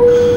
Woo!